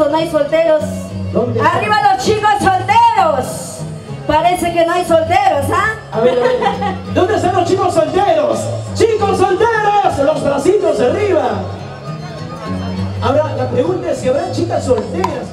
o no hay solteros? Arriba los chicos solteros. Parece que no hay solteros. ¿ah? A ¿Dónde están los chicos solteros? ¡Chicos solteros! Los bracitos arriba. Ahora, la pregunta es si habrá chicas solteras.